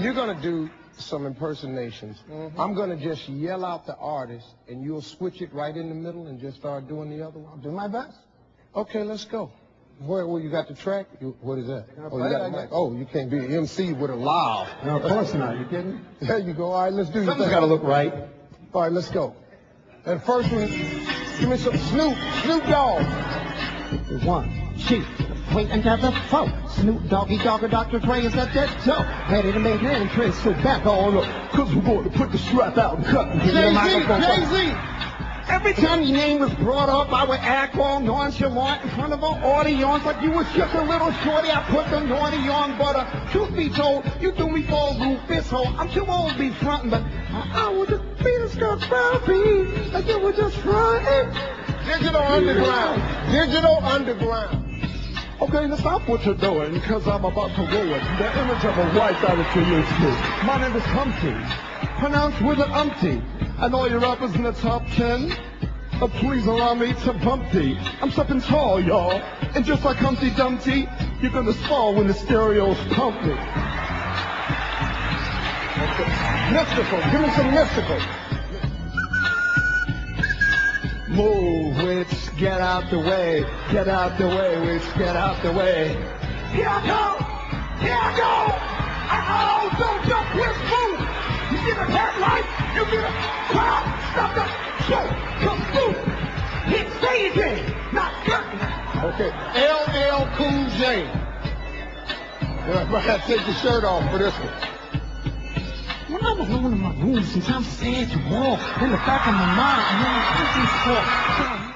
you're gonna do some impersonations. Mm-hmm. I'm gonna just yell out the artist, and you'll switch it right in the middle and just start doing the other one. I'll do my best. Okay, let's go. Where, where you got the track? You, what is that? Oh, you got. Oh, you can't be an MC with a loud. No, of course not. You kidding? There you go. All right, let's do your Something's thing. got to look right. All right, let's go. And first one, give me some Snoop, Snoop Dogg. One, two, wait until the four. Snoop Doggy Dogger Dr. Dre is at that door. Ready to make an entrance, so back on up. Cause we're going to put the strap out and cut and give me the Jay-Z. Jay-Z. Every time your name was brought up, I would act all nonchalant in front of an audience like you was just a little shorty. I put the naughty on, but uh, truth be told, you threw me for a loop this hole. I'm too old to be frontin', but I, I was just being Scott Falvey, like you were just frontin'. Digital Underground. Digital Underground. Okay, now stop what you're doing, because I'm about to ruin the image of a white that you used to. My name is Humpty, pronounced with an umpty. And all your rappers in the top ten, uh, please allow me to Humpty. I'm stepping tall, y'all. And just like Humpty Dumpty, you're gonna fall when the stereos pump me. Mystical. Give me some mystical. Get out the way. Get out the way, witch, get out the way. Here I go! Here I go! Uh-oh, don't jump, let's move! You get a headlight, you get a crowd, stop the show, come through! Hit staging, eh? not curtain. Okay. LL Cool J. Yeah, I gotta take your shirt off for this one. When I'm alone in my room, sometimes I'm sad to walk. In the back of my mind, I'm on a for.